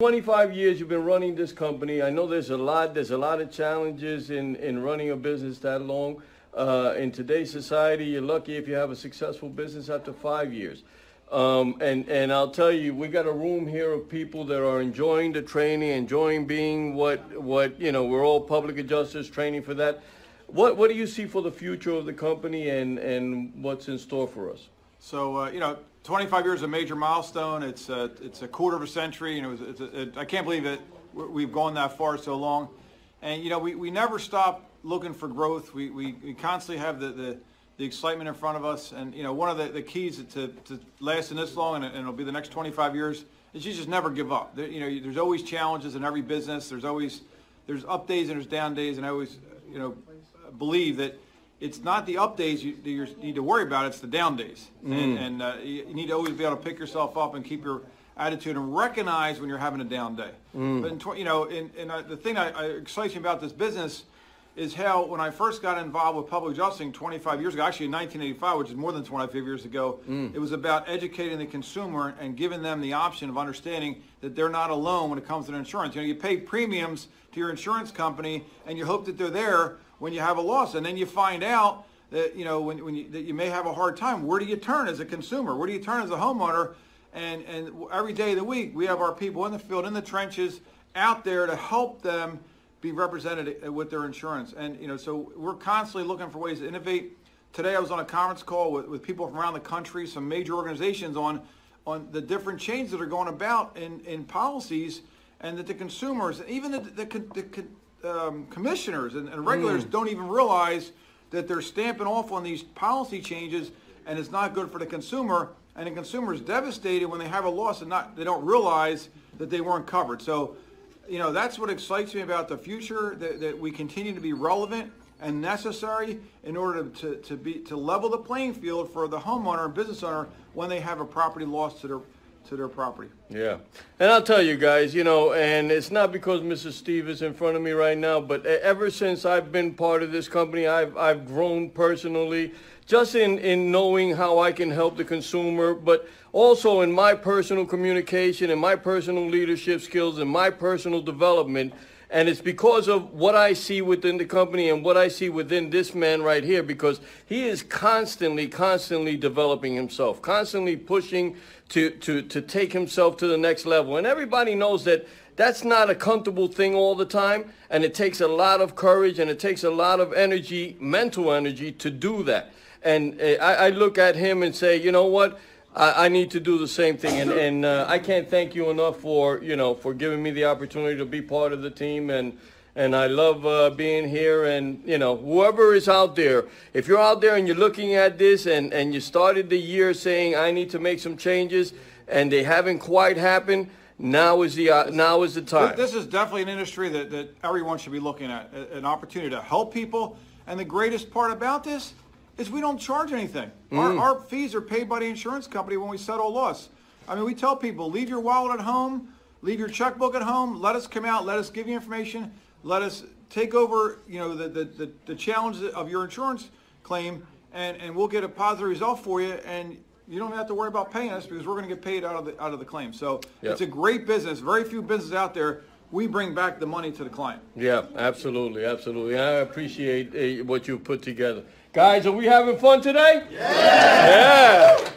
25 years you've been running this company. I know there's a lot, there's a lot of challenges in, in running a business that long. Uh, in today's society, you're lucky if you have a successful business after five years. Um, and, and I'll tell you, we got a room here of people that are enjoying the training, enjoying being what, what, you know, we're all public adjusters training for that. What, what do you see for the future of the company and, and what's in store for us? So, uh, you know, 25 years is a major milestone. It's a, it's a quarter of a century, and it was, it's a, it, I can't believe that we've gone that far so long. And, you know, we, we never stop looking for growth. We, we, we constantly have the, the, the excitement in front of us. And, you know, one of the, the keys to, to lasting this long, and, and it'll be the next 25 years, is you just never give up. There, you know, there's always challenges in every business. There's always, there's up days and there's down days. And I always, you know, believe that it's not the up days you, you need to worry about, it's the down days. Mm. And, and uh, you need to always be able to pick yourself up and keep your attitude and recognize when you're having a down day. Mm. But, in tw- you know, and, and uh, the thing I, I excites me about this business is how when I first got involved with public adjusting 25 years ago, actually in 1985, which is more than 25 years ago, mm. it was about educating the consumer and giving them the option of understanding that they're not alone when it comes to insurance. You know, you pay premiums to your insurance company and you hope that they're there when you have a loss. And then you find out that, you know, when, when you, that you may have a hard time. Where do you turn as a consumer? Where do you turn as a homeowner? And, and every day of the week, we have our people in the field, in the trenches, out there to help them be represented with their insurance. And, you know, so we're constantly looking for ways to innovate. Today I was on a conference call with, with people from around the country, some major organizations on, on the different changes that are going about in, in policies and that the consumers, even the, the, the, um, commissioners and, and regulators mm. don't even realize that they're stamping off on these policy changes and it's not good for the consumer and the consumer is devastated when they have a loss and not they don't realize that they weren't covered so you know that's what excites me about the future that, that we continue to be relevant and necessary in order to, to be to level the playing field for the homeowner and business owner when they have a property loss to their to their property. Yeah. And I'll tell you guys, you know, and it's not because Mrs. Steve is in front of me right now, but ever since I've been part of this company, I've, I've grown personally just in, in knowing how I can help the consumer, but also in my personal communication and my personal leadership skills and my personal development and it's because of what I see within the company and what I see within this man right here, because he is constantly, constantly developing himself, constantly pushing to, to, to take himself to the next level. And everybody knows that that's not a comfortable thing all the time. And it takes a lot of courage and it takes a lot of energy, mental energy to do that. And uh, I, I look at him and say, you know what? I, I need to do the same thing, and, and uh, I can't thank you enough for you know for giving me the opportunity to be part of the team, and and I love uh, being here. And you know, whoever is out there, if you're out there and you're looking at this, and and you started the year saying I need to make some changes, and they haven't quite happened. Now is the uh, now is the time. This is definitely an industry that, that everyone should be looking at, an opportunity to help people. And the greatest part about this is we don't charge anything. Mm. Our, our fees are paid by the insurance company when we settle a loss. I mean, we tell people, leave your wallet at home, leave your checkbook at home, let us come out, let us give you information, let us take over, you know, the, the, the, the challenge of your insurance claim, and, and we'll get a positive result for you, and you don't have to worry about paying us because we're going to get paid out of the out of the claim. So yep. it's a great business. Very few businesses out there. We bring back the money to the client. Yeah, absolutely, absolutely. I appreciate uh, what you put together. Guys, are we having fun today? Yeah. yeah.